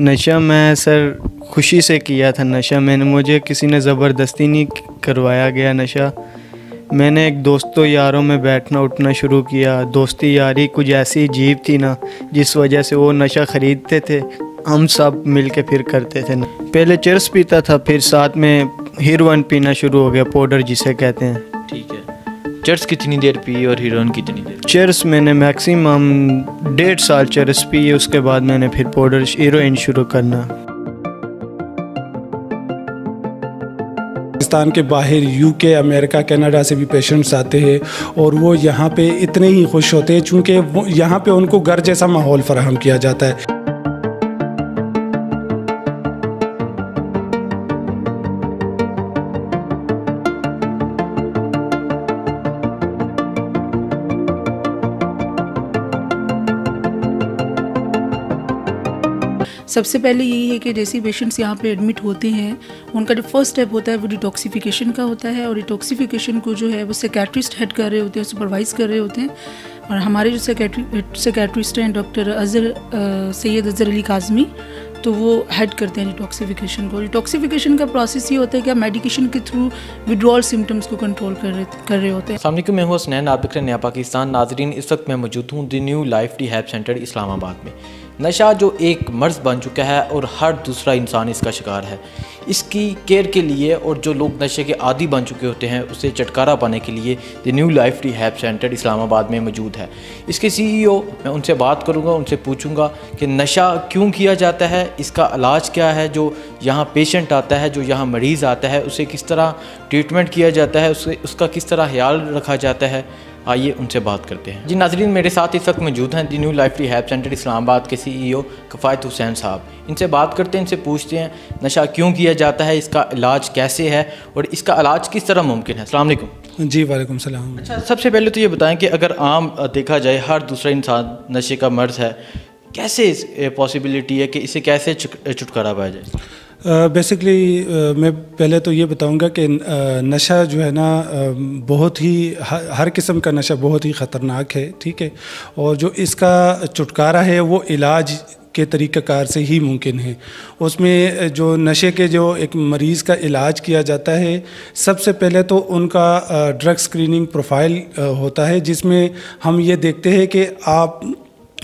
नशा मैं सर खुशी से किया था नशा। मैंने, मुझे किसी ने ज़बरदस्ती नहीं करवाया गया नशा। मैंने एक दोस्तों यारों में बैठना उठना शुरू किया। दोस्ती यारी कुछ ऐसी अजीब थी ना, जिस वजह से वो नशा ख़रीदते थे। हम सब मिल के फिर करते थे ना। पहले चर्स पीता था, फिर साथ में हीरोइन पीना शुरू हो गया, पाउडर जिसे कहते हैं। ठीक है। चर्च कितनी देर पी और हीरोइन कितनी देर? चर्स मैंने मैक्सिमम डेढ़ साल चर्स पी उसके बाद मैंने फिर पाउडर हीरोइन शुरू करना। पाकिस्तान के बाहर यूके अमेरिका कनाडा से भी पेशेंट्स आते हैं और वो यहाँ पे इतने ही खुश होते हैं चूँकि वो यहाँ पे उनको घर जैसा माहौल फराहम किया जाता है। सबसे पहले यही है कि जैसे पेशेंट्स यहाँ पे एडमिट होते हैं, उनका जो फ़र्स्ट स्टेप होता है वो डिटॉक्सिफिकेशन का होता है और डिटॉक्सिफिकेशन को जो है वो सेकेट्रिस्ट हेड कर रहे होते हैं सुपरवाइज कर रहे होते हैं। और हमारे जो सेकेट्री सेकेट्रिस्ट हैं डॉक्टर अज़र सैयद अजहर अली काजमी तो वो हेड करते हैं डिटॉक्सिफिकेशन को। डिटॉक्सिफिकेशन का प्रोसेस ये होता है कि आप मेडिकेशन के थ्रू विड्रॉल सिम्टम्स को कंट्रोल कर रहे कर रहे होते हैं। सामने मैं हूँ स्नैन आप नया पाकिस्तान। नाजरीन, इस वक्त मैं मौजूद हूँ the new life D help centre Islamabad में। नशा जो एक मर्ज़ बन चुका है और हर दूसरा इंसान इसका शिकार है। इसकी केयर के लिए और जो लोग नशे के आदि बन चुके होते हैं, उसे चटकारा पाने के लिए the new life rehab center Islamabad में मौजूद है। इसके सीईओ मैं उनसे बात करूँगा, उनसे पूछूँगा कि नशा क्यों किया जाता है, इसका इलाज क्या है, जो यहाँ पेशेंट आता है, जो यहाँ मरीज़ आता है, उसे किस तरह ट्रीटमेंट किया जाता है, उसे, उसका किस तरह ख्याल रखा जाता है आइए उनसे बात करते हैं। जी नाजरीन मेरे साथ इस वक्त मौजूद हैं the new life rehab center Islamabad के सीईओ कफ़ायत हुसैन साहब। इनसे बात करते हैं इनसे पूछते हैं नशा क्यों किया जाता है इसका इलाज कैसे है और इसका इलाज किस तरह मुमकिन है? अल्लाम जी वालेकुम सलाम। अच्छा सबसे पहले तो ये बताएँ कि अगर आम देखा जाए हर दूसरा इंसान नशे का मर्ज है कैसे पॉसिबिलिटी है कि इसे कैसे छुटकारा पाया जाए? बेसिकली uh, uh, मैं पहले तो ये बताऊँगा कि नशा जो है ना बहुत ही हर, हर किस्म का नशा बहुत ही ख़तरनाक है ठीक है? और जो इसका छुटकारा है वो इलाज के तरीक़ाकार से ही मुमकिन है। उसमें जो नशे के जो एक मरीज़ का इलाज किया जाता है सबसे पहले तो उनका ड्रग स्क्रीनिंग प्रोफ़ाइल होता है जिसमें हम ये देखते हैं कि आप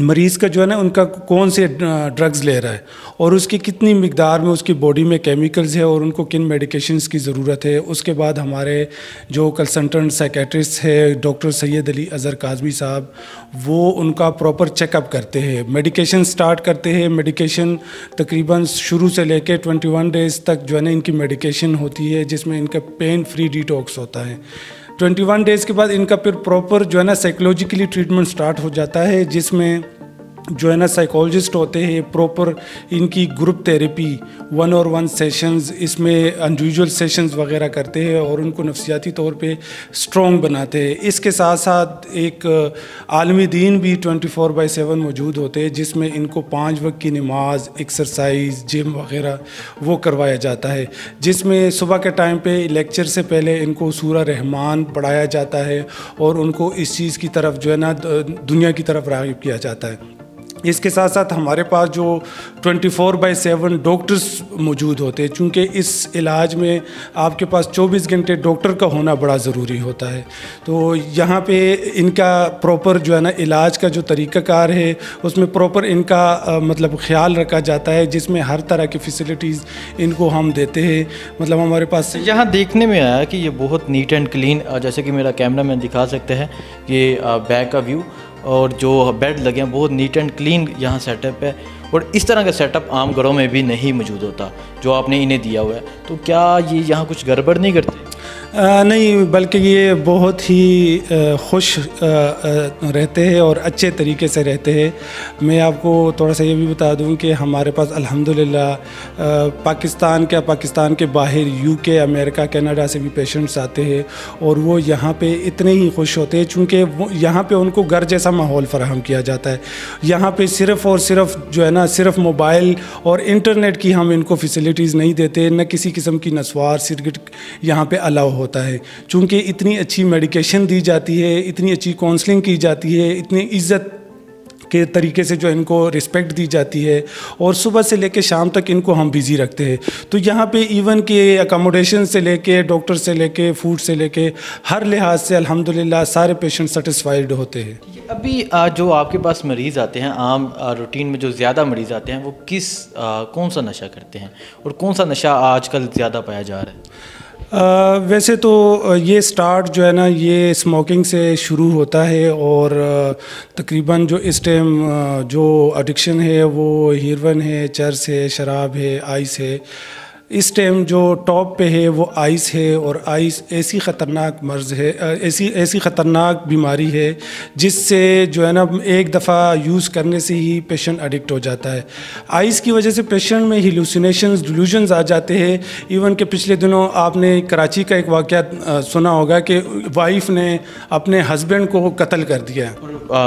मरीज़ का जो है ना, उनका कौन से ड्रग्स ले रहा है और उसकी कितनी मकदार में उसकी बॉडी में केमिकल्स है और उनको किन मेडिकेशंस की ज़रूरत है। उसके बाद हमारे जो कंसल्टेंट साइकेट्रिस्ट है डॉक्टर सैयद अली अज़हर काजमी साहब, वो उनका प्रॉपर चेकअप करते हैं। मेडिकेशन स्टार्ट करते हैं। मेडिकेशन तकरीबन शुरू से लेकर ट्वेंटी डेज़ तक जो है ना, इनकी मेडिकेशन होती है, जिसमें इनका पेन फ्री डिटॉक्स होता है। ट्वेंटी वन डेज़ के बाद इनका फिर प्रॉपर जो है ना साइकोलॉजिकली ट्रीटमेंट स्टार्ट हो जाता है, जिसमें जो है ना साइकोलॉजिस्ट होते हैं प्रॉपर इनकी ग्रुप थेरेपी वन और वन सेशंस इसमें अनयूजल सेशंस वगैरह करते हैं और उनको नफसियाती तौर पे स्ट्रॉन्ग बनाते हैं। इसके साथ साथ एक आलमी दीन भी 24 फोर बाई सेवन मौजूद होते हैं, जिसमें इनको पाँच वक्त की नमाज़ एक्सरसाइज जिम वगैरह वो करवाया जाता है। जिसमें सुबह के टाइम पे लेक्चर से पहले इनको सूरा रहमान पढ़ाया जाता है और उनको इस चीज़ की तरफ़ जो है ना दुनिया की तरफ़ रागब किया जाता है। इसके साथ साथ हमारे पास जो 24 फोर बाई सेवन डॉक्टर्स मौजूद होते हैं चूँकि इस इलाज में आपके पास 24 घंटे डॉक्टर का होना बड़ा ज़रूरी होता है। तो यहाँ पे इनका प्रॉपर जो है ना इलाज का जो तरीक़ाकार है उसमें प्रॉपर इनका आ, मतलब ख्याल रखा जाता है जिसमें हर तरह की फ़ैसिलिटीज़ इनको हम देते हैं। मतलब हमारे पास यहाँ देखने में आया कि ये बहुत नीट एंड क्लीन जैसे कि मेरा कैमरा मैन दिखा सकते हैं ये बैक का व्यू। और जो बेड लगे हैं बहुत नीट एंड क्लीन यहाँ सेटअप है। और इस तरह का सेटअप आम घरों में भी नहीं मौजूद होता, जो आपने इन्हें दिया हुआ है। तो क्या ये यहाँ कुछ गड़बड़ नहीं करते? नहीं, बल्कि ये बहुत ही खुश रहते हैं और अच्छे तरीके से रहते हैं। मैं आपको थोड़ा सा ये भी बता दूँ कि हमारे पास अल्हम्दुलिल्लाह पाकिस्तान क्या पाकिस्तान के बाहर यूके अमेरिका, कनाडा से भी पेशेंट्स आते हैं और वो यहाँ पे इतने ही खुश होते हैं, चूँकि यहाँ पे उनको घर जैसा माहौल फराहम किया जाता है। यहाँ पे सिर्फ़ और सिर्फ़ जो है ना, सिर्फ़ मोबाइल और इंटरनेट की हम इनको फैसिलिटीज़ नहीं देते, न किसी किस्म की नस्वार, सिरगिट यहाँ पे अलाउ होता है। चूँकि इतनी अच्छी मेडिकेशन दी जाती है, इतनी अच्छी काउंसलिंग की जाती है, इतनी इज़्ज़त के तरीके से जो इनको रिस्पेक्ट दी जाती है और सुबह से लेकर शाम तक इनको हम बिज़ी रखते हैं। तो यहाँ पे इवन के अकोमोडेशन से लेके डॉक्टर से लेके फ़ूड से लेके, हर लिहाज से अल्हम्दुलिल्लाह सारे पेशेंट सेटिस्फाइड होते हैं। अभी जो आपके पास मरीज़ आते हैं, आम रूटीन में जो ज़्यादा मरीज़ आते हैं, वो किस कौन सा नशा करते हैं? और कौन सा नशा आजकल ज़्यादा पाया जा रहा है? आ, वैसे तो ये स्टार्ट जो है ना ये स्मोकिंग से शुरू होता है और तकरीबन जो इस टाइम जो एडिक्शन है वो हीरोइन है चर्स है शराब है आइस है। इस टाइम जो टॉप पे है, वो आइस है और आइस ऐसी ख़तरनाक मर्ज़ है ऐसी ऐसी ख़तरनाक बीमारी है, जिससे जो है ना, एक दफ़ा यूज़ करने से ही पेशेंट एडिक्ट हो जाता है। आइस की वजह से पेशेंट में हिलूसिनेशन डिलूजन्स आ जाते हैं। इवन के पिछले दिनों आपने कराची का एक वाक़ सुना होगा कि वाइफ ने अपने हस्बैंड को कत्ल कर दिया।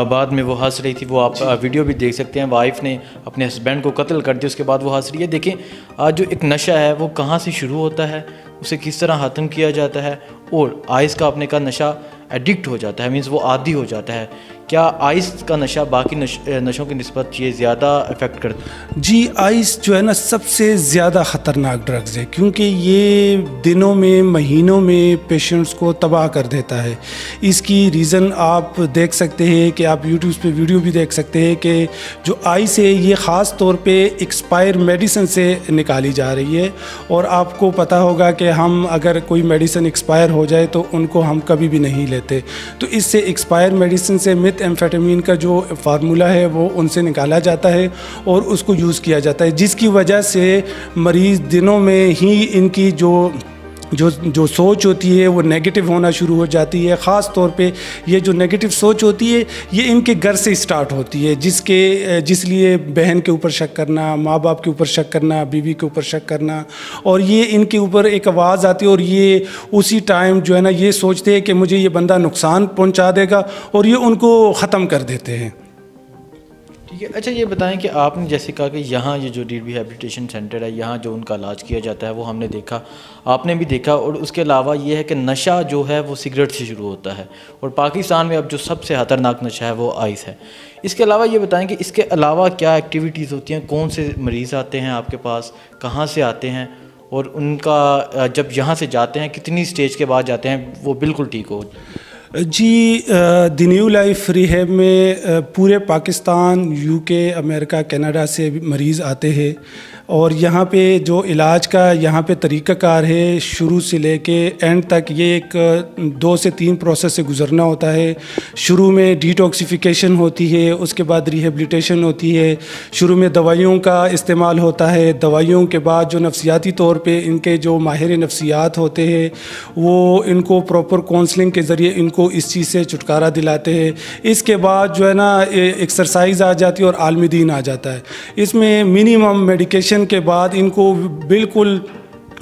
बाद में वो हंस रही थी, वो आप वीडियो भी देख सकते हैं। वाइफ ने अपने हस्बैंड को कत्ल कर दिया, उसके बाद वो हंस रही है। देखें जो एक नशा है, वो कहाँ से शुरू होता है? उसे किस तरह ख़त्म किया जाता है? और आइस का अपने का नशा एडिक्ट हो जाता है मीन्स वो आदि हो जाता है। क्या आइस का नशा बाकी नश, नशों की नस्बत ये ज़्यादा इफ़ेक्ट करता जी आइस जो है ना सबसे ज़्यादा ख़तरनाक ड्रग्स है क्योंकि ये दिनों में महीनों में पेशेंट्स को तबाह कर देता है। इसकी रीज़न आप देख सकते हैं कि आप यूट्यूब पे वीडियो भी देख सकते हैं कि जो आइस है ये ख़ास तौर पे एक्सपायर मेडिसिन से निकाली जा रही है। और आपको पता होगा कि हम अगर कोई मेडिसिन एक्सपायर हो जाए तो उनको हम कभी भी नहीं लेते। तो इससे एक्सपायर मेडिसिन से मिथ एम्फेटामिन का जो फार्मूला है, वो उनसे निकाला जाता है और उसको यूज़ किया जाता है, जिसकी वजह से मरीज़ दिनों में ही इनकी जो जो जो सोच होती है, वो नेगेटिव होना शुरू हो जाती है। ख़ास तौर पे ये जो नेगेटिव सोच होती है, ये इनके घर से स्टार्ट होती है, जिसके जिसलिए बहन के ऊपर शक करना माँ बाप के ऊपर शक करना, बीवी के ऊपर शक करना, और ये इनके ऊपर एक आवाज़ आती है और ये उसी टाइम जो है ना, ये सोचते हैं कि मुझे ये बंदा नुकसान पहुँचा देगा और ये उनको ख़त्म कर देते हैं। है अच्छा ये बताएँ कि आपने जैसे कहा कि यहाँ ये जो रिहेबिलिटेशन सेंटर है, यहाँ जो उनका इलाज किया जाता है, वो हमने देखा। आपने भी देखा और उसके अलावा ये है कि नशा जो है, वो सिगरेट से शुरू होता है और पाकिस्तान में अब जो सबसे ख़तरनाक नशा है, वो आइस है। इसके अलावा ये बताएँ कि इसके अलावा क्या एक्टिविटीज़ होती हैं? कौन से मरीज़ आते हैं आपके पास? कहाँ से आते हैं? और उनका, जब यहाँ से जाते हैं, कितनी स्टेज के बाद जाते हैं? वो बिल्कुल ठीक हो जी द न्यू लाइफ रिहेब में पूरे पाकिस्तान यूके अमेरिका कनाडा से मरीज़ आते हैं। और यहाँ पे जो इलाज का यहाँ पे तरीक़ाकार है, शुरू से लेके एंड तक ये एक, दो से तीन प्रोसेस से गुज़रना होता है। शुरू में डिटॉक्सिफिकेशन होती है, उसके बाद रिहेबलीटेशन होती है। शुरू में दवाइयों का इस्तेमाल होता है। दवाइयों के बाद जो नफसियाती तौर पे इनके जो माहिर नफसियात होते हैं, वो इनको प्रॉपर काउंसलिंग के ज़रिए इनको इस चीज़ से छुटकारा दिलाते हैं। इसके बाद जो है ना एक्सरसाइज आ जाती है और आलमी दिन आ जाता है। इसमें मिनिमम मेडिकेशन के बाद इनको बिल्कुल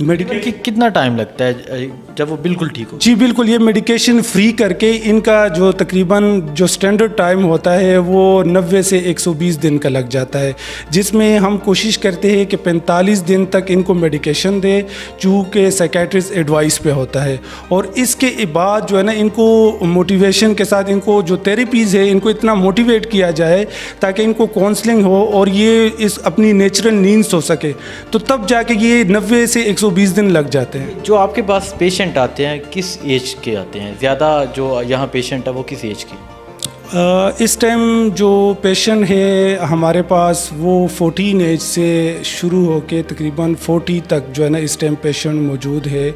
मेडिकेशन कितना टाइम लगता है जब वो बिल्कुल ठीक हो जी बिल्कुल ये मेडिकेशन फ्री करके इनका जो तकरीबन जो स्टैंडर्ड टाइम होता है वो 90 से 120 दिन का लग जाता है जिसमें हम कोशिश करते हैं कि 45 दिन तक इनको मेडिकेशन दें चूँकि साइकेट्रिस्ट एडवाइस पे होता है। और इसके बाद जो है ना इनको मोटिवेशन के साथ इनको जो थेरेपीज़ है इनको इतना मोटिवेट किया जाए ताकि इनको काउंसलिंग हो और ये इस अपनी नेचुरल नींद हो सके तो तब जाके ये नब्बे से एक 120 दिन लग जाते हैं। जो आपके पास पेशेंट आते हैं, किस एज के आते हैं? ज़्यादा जो यहाँ पेशेंट है, वो किस एज के? इस टाइम जो पेशेंट है, हमारे पास वो 14 एज से शुरू होकर तकरीबन 40 तक जो है ना, इस टाइम पेशेंट मौजूद है।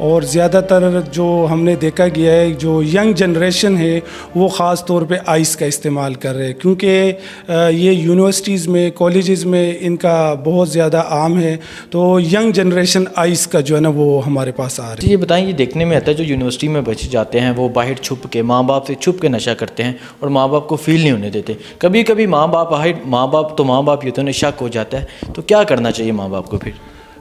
और ज़्यादातर जो हमने देखा गया है, जो यंग जनरेशन है, वो ख़ास तौर पे आइस का इस्तेमाल कर रहे हैं। क्योंकि ये यूनिवर्सिटीज़ में कॉलेजेस में इनका बहुत ज़्यादा आम है तो यंग जनरेशन आइस का जो है ना, वो हमारे पास आ रही है ये बताएँ, ये देखने में आता है, जो यूनिवर्सिटी में बच्चे जाते हैं, वो बाहर छुप के माँ बाप से छुप के नशा करते हैं और माँ बाप को फील नहीं होने देते। कभी कभी माँ बाप हाइट माँ बाप तो माँ बाप ये तो शक हो जाता है। तो क्या करना चाहिए माँ बाप को फिर?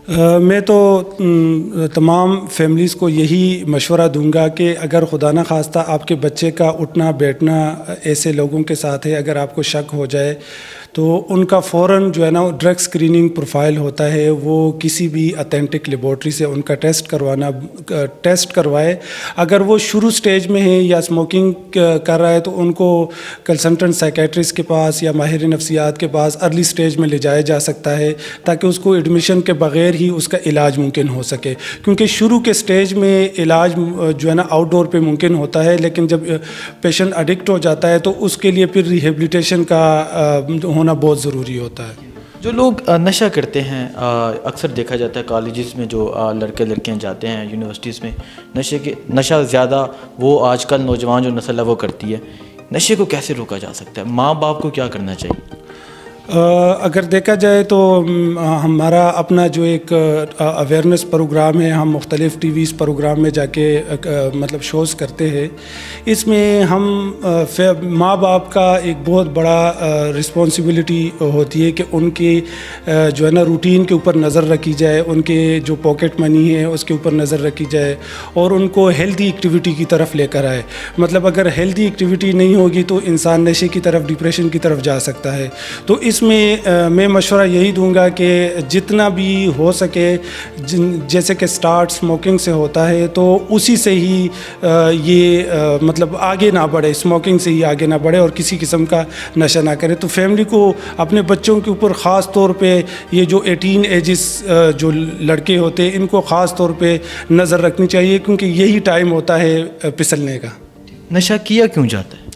मैं तो तमाम फैमिलीज़ को यही मशवरा दूँगा कि अगर खुदा न खास्ता आपके बच्चे का उठना, बैठना ऐसे लोगों के साथ है, अगर आपको शक हो जाए तो उनका फ़ौर जो है ना ड्रग स्क्रीनिंग प्रोफ़ाइल होता है, वो किसी भी अथेंटिक लेबॉर्ट्री से उनका टेस्ट करवाना टेस्ट करवाए। अगर वो शुरू स्टेज में है या स्मोकिंग कर रहा है तो उनको कंसल्टेंट साइकेट्रिस्ट के पास या माहिर नफ्सियात के पास अर्ली स्टेज में ले जाया जा सकता है, ताकि उसको एडमिशन के बग़ैर ही उसका इलाज मुमकिन हो सके। क्योंकि शुरू के स्टेज में इलाज जो है ना आउटडोर पे मुमकिन होता है, लेकिन जब पेशेंट अडिक्ट हो जाता है तो उसके लिए फिर रिहेबिलिटेशन का होना बहुत ज़रूरी होता है। जो लोग नशा करते हैं अक्सर देखा जाता है कॉलेजेस में जो लड़के लड़कियाँ जाते हैं यूनिवर्सिटीज़ में, नशे के, नशा ज़्यादा वो आजकल नौजवान जो नस्ल है वो करती है। नशे को कैसे रोका जा सकता है? माँ बाप को क्या करना चाहिए? अगर देखा जाए तो हमारा अपना जो एक अवेयरनेस प्रोग्राम है, हम मुख्तलिफ़ टी प्रोग्राम में जाके मतलब शोज़ करते हैं। इसमें हम माँ बाप का एक बहुत बड़ा रिस्पॉन्सिबिलिटी होती है कि उनकी जो है ना रूटीन के ऊपर नज़र रखी जाए, उनके जो पॉकेट मनी है, उसके ऊपर नज़र रखी जाए और उनको हेल्दी एक्टिविटी की तरफ़ लेकर आए। मतलब अगर हेल्दी एक्टिविटी नहीं होगी तो इंसान नशे की तरफ़ डिप्रेशन की तरफ़ जा सकता है। तो इस इसमें मैं मशवरा यही दूँगा कि जितना भी हो सके जैसे कि स्टार्ट स्मोकिंग से होता है तो उसी से ही ये मतलब आगे ना बढ़े स्मोकिंग से ही आगे ना बढ़े और किसी किस्म का नशा ना करे। तो फैमिली को अपने बच्चों के ऊपर ख़ास तौर पे ये जो 18 एजिस जो लड़के होते हैं, इनको ख़ास तौर पे नज़र रखनी चाहिए, क्योंकि यही टाइम होता है फिसलने का। नशा किया क्यों जाता है?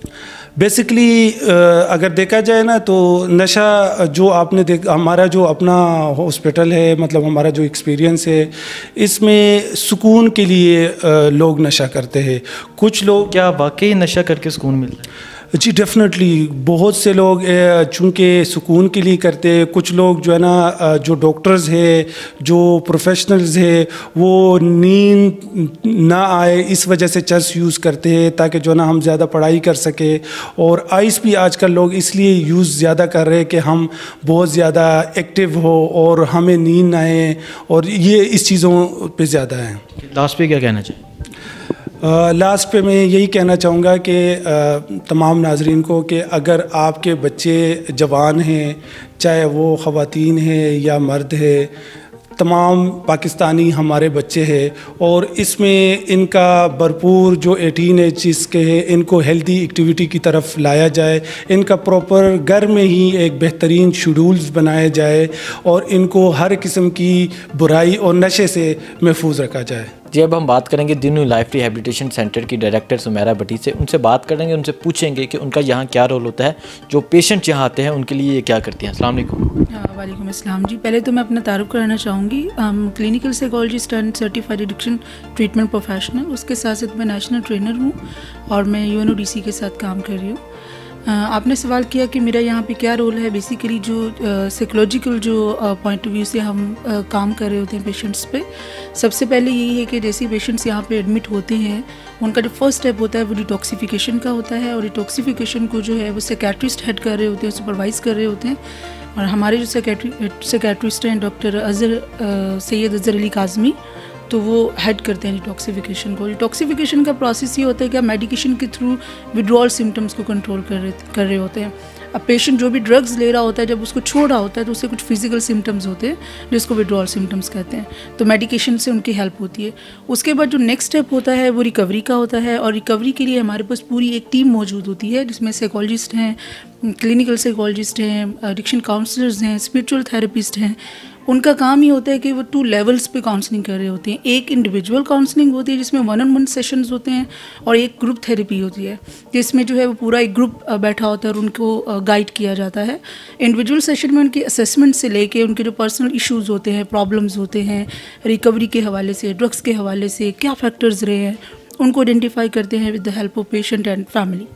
बेसिकली अगर देखा जाए ना तो नशा जो आपने देख, हमारा जो अपना हॉस्पिटल है मतलब हमारा जो एक्सपीरियंस है, इसमें सुकून के लिए लोग नशा करते हैं। कुछ लोग क्या वाकई नशा करके सुकून मिलता है? जी डेफिनेटली बहुत से लोग चूँकि सुकून के लिए करते हैं, कुछ लोग जो है ना जो डॉक्टर्स है, जो प्रोफेशनल्स है, वो नींद ना आए, इस वजह से चर्स यूज़ करते हैं, ताकि जो है ना, हम ज़्यादा पढ़ाई कर सके। और आइस भी आजकल लोग इसलिए यूज़ ज़्यादा कर रहे हैं कि हम बहुत ज़्यादा एक्टिव हो और हमें नींद आए, और ये इस चीज़ों पर ज़्यादा है। लास्ट पे क्या कहना चाहिए लास्ट पे मैं यही कहना चाहूँगा कि तमाम नाजरन को कि अगर आपके बच्चे जवान हैं, चाहे वो ख़वातीन हैं या मर्द है, तमाम पाकिस्तानी हमारे बच्चे हैं और इसमें इनका भरपूर जो एटीन एज के हैं, इनको हेल्दी एक्टिविटी की तरफ़ लाया जाए, इनका प्रॉपर घर में ही एक बेहतरीन शेड्यूल्स बनाया जाए और इनको हर किस्म की बुराई और नशे से महफूज रखा जाए। जी अब हम बात करेंगे the new life rehabilitation center की डायरेक्टर सुमेरा भट्टी से, उनसे बात करेंगे, उनसे पूछेंगे कि उनका यहाँ क्या रोल होता है, जो पेशेंट यहाँ आते हैं, उनके लिए ये क्या करती हैं। असल वालेकुम। अस्सलाम जी। पहले तो मैं अपना तारुफ कराना चाहूँगी। Clinical psychologist and certified addiction treatment professional उसके साथ साथ मैं नेशनल ट्रेनर हूँ और मैं यूएनओडीसी के साथ काम कर रही हूँ। आपने सवाल किया कि मेरा यहाँ पे क्या रोल है? बेसिकली जो साइकोलॉजिकल जो पॉइंट ऑफ़ व्यू से हम आ, काम कर रहे होते हैं पेशेंट्स पे सबसे पहले यही है कि जैसे पेशेंट्स यहाँ पे एडमिट होते हैं उनका जो फ़र्स्ट स्टेप होता है वो डिटॉक्सिफिकेशन का होता है और डिटॉक्सिफिकेशन को जो है वो सेकेट्रिस्ट हेड कर रहे होते हैं सुपरवाइज कर रहे होते हैं। और हमारे जो सेकेट्रिस्ट हैं डॉक्टर अजहर सैयद अजहर अली काजमी तो वो हेड करते हैं डिटॉक्सिफिकेशन को। डिटॉक्सिफिकेशन का प्रोसेस ये होता है कि आप मेडिकेशन के थ्रू विड्रॉल सिम्टम्स को कंट्रोल कर रहे कर रहे होते हैं। अब पेशेंट जो भी ड्रग्स ले रहा होता है, जब उसको छोड़ रहा होता है तो उससे कुछ फ़िज़िकल सिम्टम्स होते हैं, जिसको विड्रॉल सिम्टम्स कहते हैं। तो मेडिकेशन से उनकी हेल्प होती है। उसके बाद जो नेक्स्ट स्टेप होता है, वो रिकवरी का होता है और रिकवरी के लिए हमारे पास पूरी एक टीम मौजूद होती है, जिसमें साइकोलॉजिस्ट हैं क्लिनिकल साइकोलॉजिस्ट हैं एडिक्शन काउंसलर्स हैं स्पिरिचुअल थेरेपिस्ट हैं। उनका काम ही होता है कि वो टू लेवल्स पे काउंसलिंग कर रहे होते हैं। एक इंडिविजुअल काउंसलिंग होती है, जिसमें वन ऑन वन सेशंस होते हैं, और एक ग्रुप थेरेपी होती है, जिसमें जो है वो पूरा एक ग्रुप बैठा होता है और उनको गाइड किया जाता है। इंडिविजुअल सेशन में उनके असेसमेंट से लेके उनके जो पर्सनल इशूज़ होते हैं प्रॉब्लम्स होते हैं रिकवरी के हवाले से ड्रग्स के हवाले से, क्या फैक्टर्स रहे हैं, उनको आइडेंटिफाई करते हैं with the help of patient and family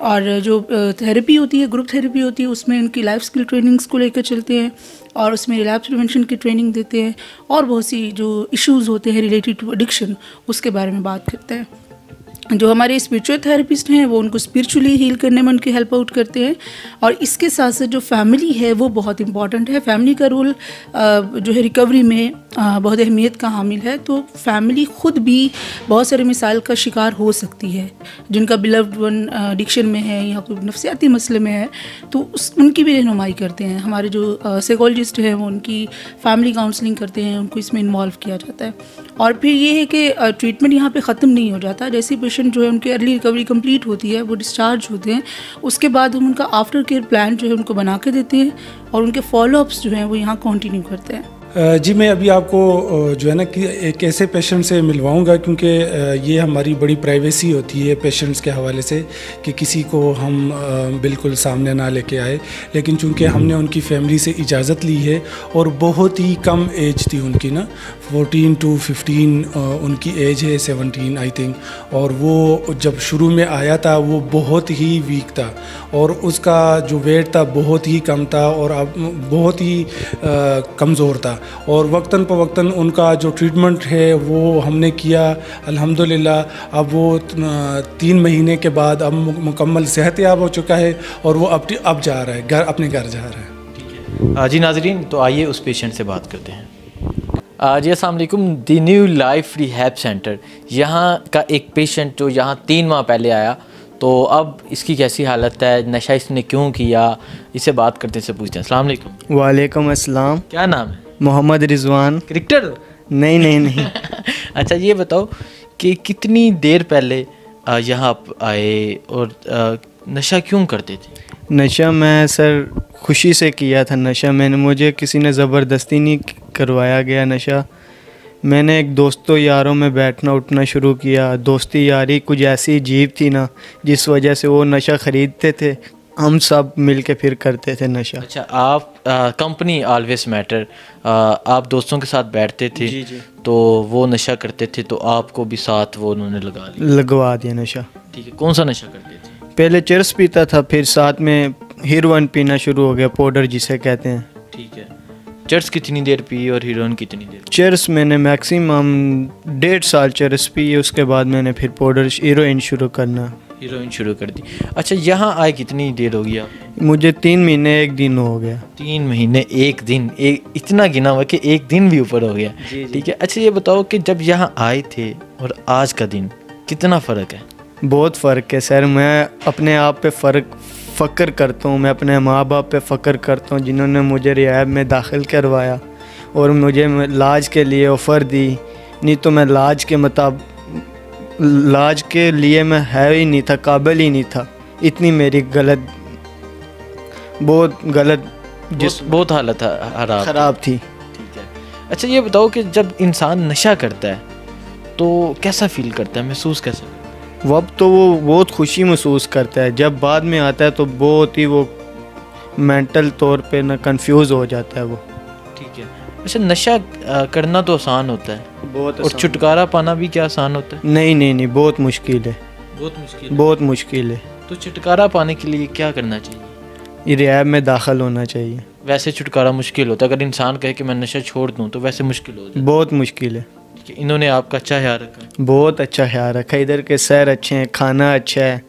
और जो थेरेपी होती है ग्रुप थेरेपी होती है, उसमें उनकी लाइफ स्किल ट्रेनिंग्स को लेकर चलते हैं और उसमें रिलैप्स प्रिवेंशन की ट्रेनिंग देते हैं और बहुत सी जो इश्यूज़ होते हैं रिलेटेड टू एडिक्शन उसके बारे में बात करते हैं। जो हमारे स्पिरिचुअल थेरेपिस्ट हैं, वो उनको स्पिरिचुअली हील करने में उनकी हेल्प आउट करते हैं और इसके साथ साथ जो फैमिली है, वो बहुत इंपॉर्टेंट है। फैमिली का रोल जो है रिकवरी में बहुत अहमियत का हामिल है तो फैमिली ख़ुद भी बहुत सारे मिसाइल का शिकार हो सकती है। जिनका बिलव्ड वन डिक्शन में है या कोई नफसियाती मसले में है तो उस, उनकी भी रहनुमाई करते हैं। हमारे जो साइकोलॉजिस्ट हैं, वो उनकी फैमिली काउंसलिंग करते हैं, उनको इसमें इन्वॉल्व किया जाता है। और फिर ये है कि ट्रीटमेंट यहाँ पर ख़त्म नहीं हो जाता। जैसे पेशेंट जो है, उनकी अर्ली रिकवरी कंप्लीट होती है, वो डिस्चार्ज होते हैं, उसके बाद हम उनका आफ्टर केयर प्लान जो है, उनको बना के देते हैं, और उनके फॉलोअप्स जो हैं, वो यहाँ कंटिन्यू करते हैं। जी मैं अभी आपको जो है ना कि एक ऐसे पेशेंट से मिलवाऊँगा क्योंकि ये हमारी बड़ी प्राइवेसी होती है पेशेंट्स के हवाले से कि किसी को हम बिल्कुल सामने ना लेके आए। लेकिन चूँकि हमने उनकी फैमिली से इजाज़त ली है और बहुत ही कम एज थी उनकी ना 14 टू 15 उनकी एज है 17 आई थिंक और वो जब शुरू में आया था वो बहुत ही वीक था और उसका जो वेट था बहुत ही कम था और अब बहुत ही कमज़ोर था। और वक्ता फ़वक्ता उनका जो ट्रीटमेंट है वो हमने किया अल्हम्दुलिल्लाह। अब वो तीन महीने के बाद अब मुकम्मल सेहत याब हो चुका है और वो अब अब जा रहा है घर अपने घर जा रहा है। जी नाजरीन तो आइए उस पेशेंट से बात करते हैं। जी Aslam the new life rehab center यहाँ का एक पेशेंट जो यहाँ तीन माह पहले आया तो अब इसकी कैसी हालत है नशा इसने क्यों किया इसे बात करते से पूछते हैं। अल्लाम वालेकुम अस्सलाम। क्या नाम है? मोहम्मद रिजवान। क्रिकेटर? नहीं नहीं नहीं। अच्छा ये बताओ कि कितनी देर पहले यहाँ आप आए और नशा क्यों करते थे? नशा मैं सर खुशी से किया था नशा। मैंने मुझे किसी ने ज़बरदस्ती नहीं करवाया गया नशा। मैंने एक दोस्तों यारों में बैठना उठना शुरू किया। दोस्ती यारी कुछ ऐसी जीव थी ना जिस वजह से वो नशा ख़रीदते थे। हम सब मिल के फिर करते थे नशा। अच्छा आप कंपनी ऑलवेज मैटर आप दोस्तों के साथ बैठते थे जी जी। तो वो नशा करते थे तो आपको भी साथ वो उन्होंने लगा लिया। लगवा दिया नशा। ठीक है कौन सा नशा करते थे? पहले चरस पीता था फिर साथ में हीरोइन पीना शुरू हो गया पाउडर जिसे कहते हैं। ठीक है। चर्स कितनी देर पी और हीरोइन कितनी देर? चर्स मैंने मैक्सिमम डेढ़ साल चर्स पी उसके बाद मैंने फिर पाउडर हीरोइन शुरू करना। हीरोइन शुरू कर दी। अच्छा यहाँ आए कितनी देर हो गया? मुझे तीन महीने एक दिन हो गया। तीन महीने एक दिन एक इतना गिना हुआ कि एक दिन भी ऊपर हो गया। ठीक है अच्छा ये बताओ कि जब यहाँ आए थे और आज का दिन कितना फ़र्क है? बहुत फ़र्क है सर मैं अपने आप पे फ़र्क फ़क्र करता हूँ मैं अपने माँ बाप पे फ़क्र करता हूँ जिन्होंने मुझे रियाब में दाखिल करवाया और मुझे लाज के लिए ऑफ़र दी। नहीं तो मैं लाज के मुताब लाज के लिए मैं है ही नहीं था काबिल ही नहीं था। इतनी मेरी गलत बहुत गलत जिस बहुत हालत ख़राब थी। ठीक है। अच्छा ये बताओ कि जब इंसान नशा करता है तो कैसा फील करता है? महसूस कैसा? वब तो वो बहुत खुशी महसूस करता है। जब बाद में आता है तो बहुत ही वो मेंटल तौर पे ना कंफ्यूज हो जाता है वो। अच्छा नशा करना तो आसान होता है। बहुत और छुटकारा पाना भी क्या आसान होता है? नहीं नहीं नहीं बहुत मुश्किल है। बहुत मुश्किल बहुत मुश्किल है। तो छुटकारा पाने के लिए क्या करना चाहिए? रियाब में दाखिल होना चाहिए। वैसे छुटकारा मुश्किल होता है। अगर इंसान कहे कि मैं नशा छोड़ दूँ तो वैसे मुश्किल हो जाए बहुत मुश्किल है। इन्होंने आपका अच्छा ख्याल रखा। बहुत अच्छा ख्याल रखा। है इधर के सैर अच्छे हैं खाना अच्छा है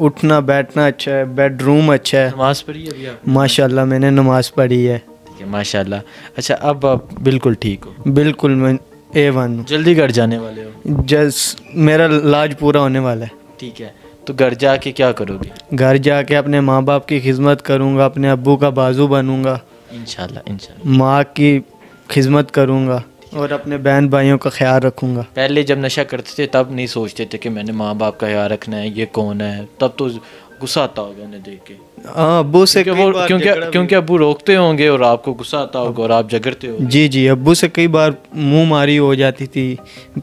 उठना बैठना अच्छा है बेडरूम अच्छा है। नमाज़ पढ़ी है माशाल्लाह मैंने नमाज़ पढ़ी है। है माशाल्लाह। अच्छा अब आप बिल्कुल ठीक हो। बिल्कुल मैं ए वन जल्दी घर जाने वाले हो। जस मेरा इलाज पूरा होने वाला है। ठीक है तो घर जाके क्या करोगे? घर जाके अपने माँ बाप की खिदमत करूँगा अपने अब्बू का बाजू बनूँगा। इंशाल्लाह इंशाल्लाह। माँ की खिदमत करूँगा और अपने बहन भाइयों का ख्याल रखूँगा। पहले जब नशा करते थे तब नहीं सोचते थे कि मैंने माँ बाप का ख्याल रखना है ये कौन है? तब तो गुस्सा आता होगा उन्हें देख के। हाँ अबू से क्योंकि वो क्योंकि क्योंकि अबू रोकते होंगे और आपको गुस्सा आता होगा और आप झगड़ते हो जी जी अबू से कई बार मुँह मारी हो जाती थी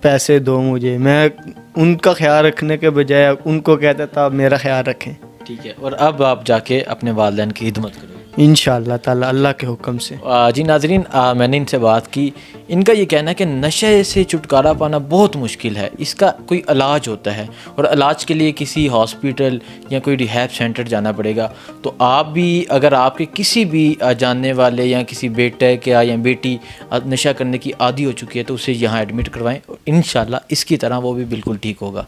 पैसे दो मुझे। मैं उनका ख्याल रखने के बजाय उनको कहता था आप मेरा ख्याल रखें। ठीक है और अब आप जाके अपने वालदेन की खिदमत करो। इन अल्लाह के हुक्म से। जी नाजरीन मैंने इनसे बात की। इनका ये कहना है कि नशे से छुटकारा पाना बहुत मुश्किल है। इसका कोई इलाज होता है और इलाज के लिए किसी हॉस्पिटल या कोई रिहैब सेंटर जाना पड़ेगा। तो आप भी, अगर आपके किसी भी जानने वाले या किसी बेटे के, या बेटी नशा करने की आदि हो चुकी है तो उसे यहाँ एडमिट करवाएँ। इन इसकी तरह वो भी बिल्कुल ठीक होगा।